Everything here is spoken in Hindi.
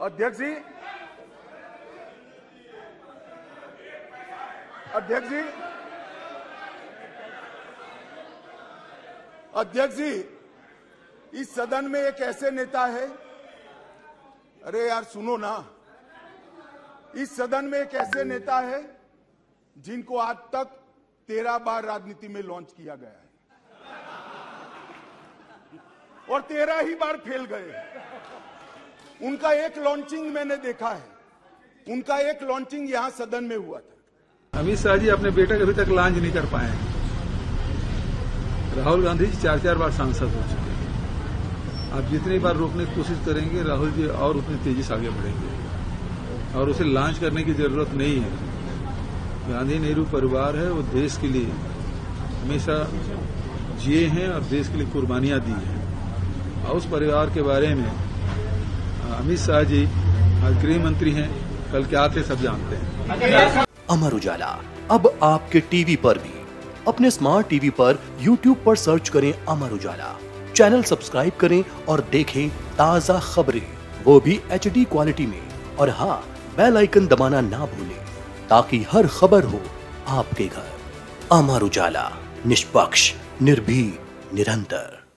अध्यक्ष जी। अध्यक्ष जी। अध्यक्ष जी, इस सदन में एक ऐसे नेता है। अरे यार, सुनो ना। इस सदन में एक ऐसे नेता है जिनको आज तक तेरह बार राजनीति में लॉन्च किया गया है। और तेरह ही बार फेल गए। उनका एक लॉन्चिंग मैंने देखा है। उनका एक लॉन्चिंग यहाँ सदन में हुआ था। अमित शाह जी अपने बेटे अभी तक लॉन्च नहीं कर पाए राहुल गांधी जी चार चार बार सांसद हो चुके हैं। आप जितनी बार रोकने की कोशिश करेंगे, राहुल जी और उतनी तेज़ी से आगे बढ़ेंगे। और उसे लॉन्च करने की ज़रूरत नहीं है। गांधी नेहरू परिवार है, वो देश के लिए हमेशा जिए हैं और देश के लिए कुर्बानियाँ दी हैं। और उस परिवार के बारे में अमित शाह जी गृह मंत्री हैं, कल क्या थे सब जानते हैं। अमर उजाला, अब आपके टीवी पर भी। अपने स्मार्ट टीवी पर यूट्यूब पर सर्च करें अमर उजाला। चैनल सब्सक्राइब करें और देखें ताज़ा खबरें। वो भी HD क्वालिटी में। और हाँ बेल आइकन दबाना ना भूलें, ताकि हर खबर हो आपके घर। अमर उजाला, निष्पक्ष निर्भी निरंतर।